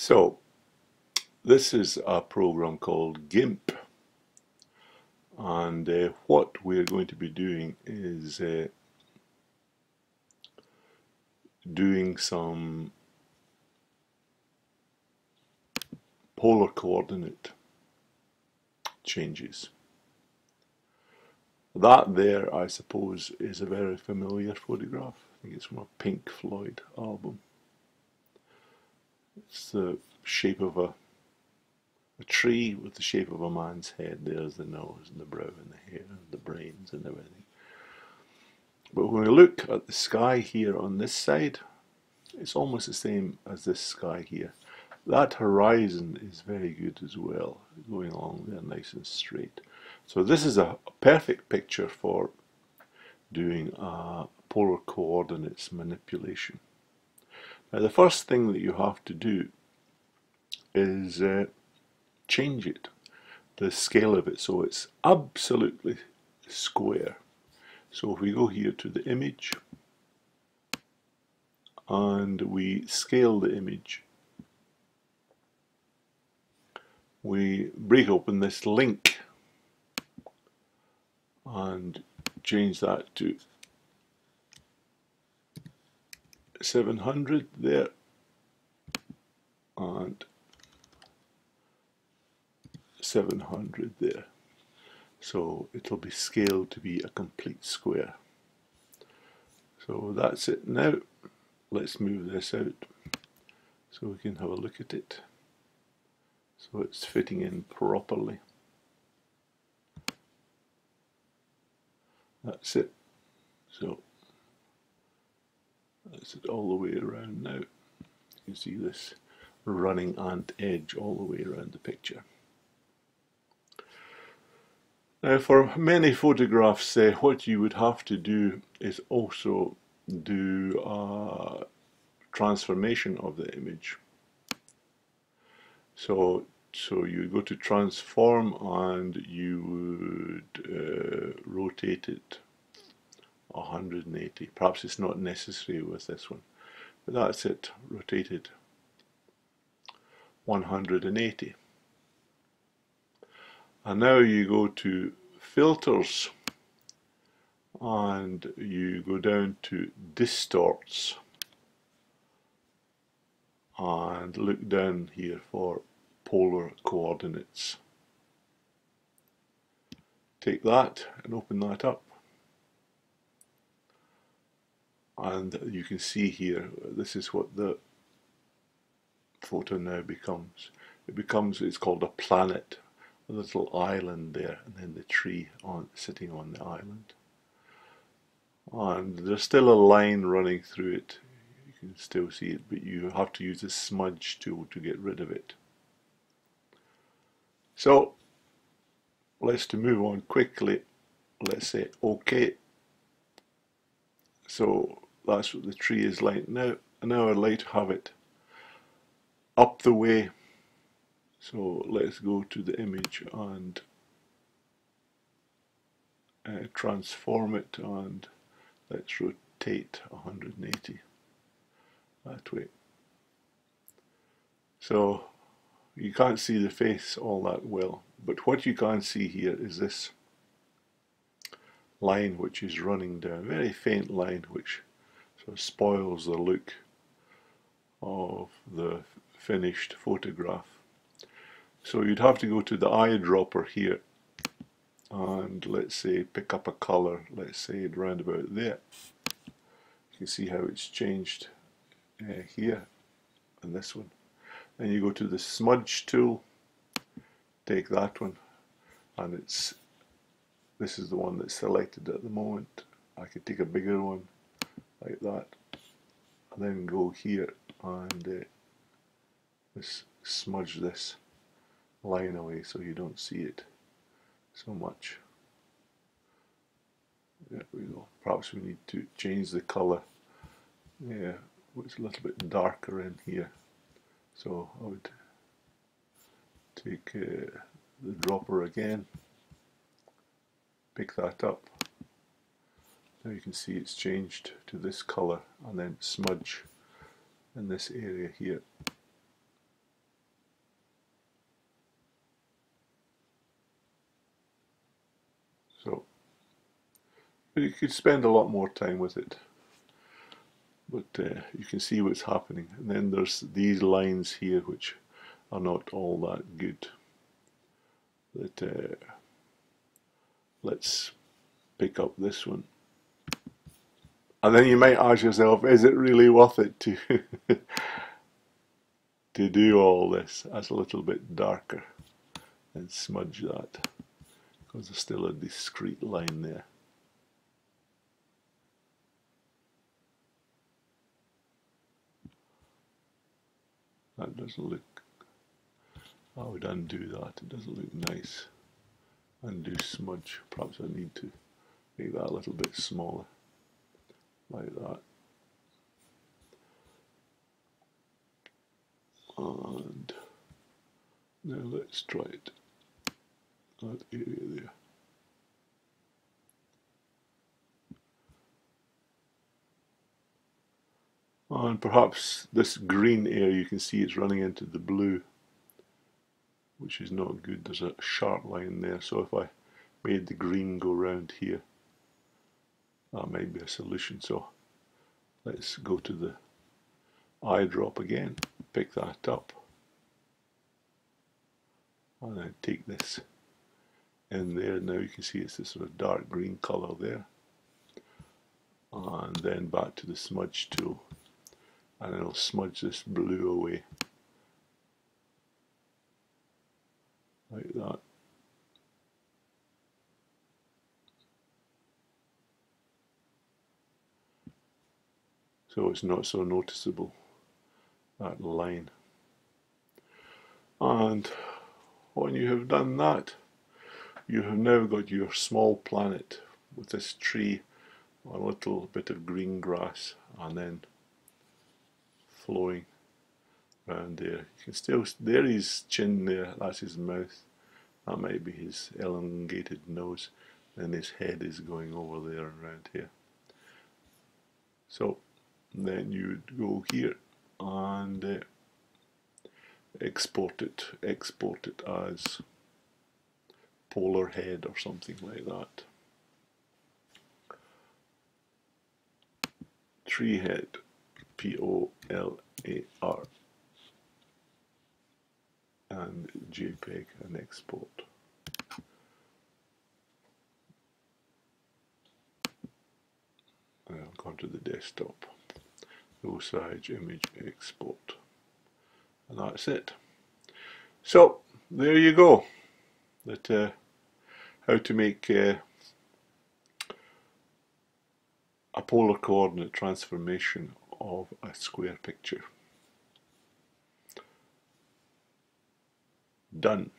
So, this is a program called GIMP and uh, what we're going to be doing is uh, doing some polar coordinate changes. That there, I suppose, is a very familiar photograph. I think it's from a Pink Floyd album. It's the shape of a a tree with the shape of a man's head. There's the nose and the brow and the hair and the brains and everything. But when we look at the sky here on this side, it's almost the same as this sky here. That horizon is very good as well, going along there nice and straight. So this is a perfect picture for doing a polar coordinates manipulation. Now the first thing that you have to do is uh, change it, the scale of it, so it's absolutely square. So if we go here to the image and we scale the image, we break open this link and change that to 700 there and 700 there. So it'll be scaled to be a complete square. So that's it now. Let's move this out so we can have a look at it. So it's fitting in properly. That's it. So that's it all the way around now. You can see this running ant edge all the way around the picture. Now for many photographs uh, what you would have to do is also do a transformation of the image. So, so you go to transform and you would uh, rotate it 180. Perhaps it's not necessary with this one, but that's it, rotated. 180 and now you go to filters. And you go down to distorts. And look down here for polar coordinates. Take that and open that up and you can see here this is what the photo now becomes. It becomes, it's called a planet a little island there and then the tree on sitting on the island. And there's still a line running through it. You can still see it but you have to use the smudge tool to get rid of it. So let's to move on quickly. Let's say OK so that's what the tree is like now I'd like to have it up the way so let's go to the image and uh, transform it and let's rotate 180 that way. So you can't see the face all that well but what you can see here is this line which is running down, very faint line which spoils the look of the finished photograph. So you'd have to go to the eyedropper here and let's say pick up a color, let's say around about there. You can see how it's changed uh, here and this one. Then you go to the smudge tool, take that one and it's this is the one that's selected at the moment. I could take a bigger one like that and then go here and uh, this, smudge this line away so you don't see it so much. There we go. Perhaps we need to change the colour. Yeah, it's a little bit darker in here. So I would take uh, the dropper again, pick that up. Now you can see it's changed to this colour and then smudge in this area here. So, but you could spend a lot more time with it. But uh, you can see what's happening. And then there's these lines here which are not all that good. Uh, let's pick up this one. And then you might ask yourself, is it really worth it to to do all this? That's a little bit darker and smudge that because there's still a discrete line there. That doesn't look, I would undo that, it doesn't look nice. Undo smudge, perhaps I need to make that a little bit smaller, like that. And now let's try it, that area there. And perhaps this green area you can see it's running into the blue, which is not good. There's a sharp line there, so if I made the green go round here, that might be a solution. So let's go to the eyedrop again, pick that up, and then take this in there. Now you can see it's this sort of dark green colour there. And then back to the smudge tool and it'll smudge this blue away like that so it's not so noticeable that line and when you have done that you have now got your small planet with this tree a little bit of green grass and then flowing around there. You can still, there his chin there, that's his mouth. That might be his elongated nose. and his head is going over there and around here. So then you would go here and uh, export it, export it as polar head or something like that. Tree head. P O L A R and JPEG and export. I'll go to the desktop. Osage image export. And that's it. So there you go. That uh, how to make uh, a polar coordinate transformation of a square picture. Done.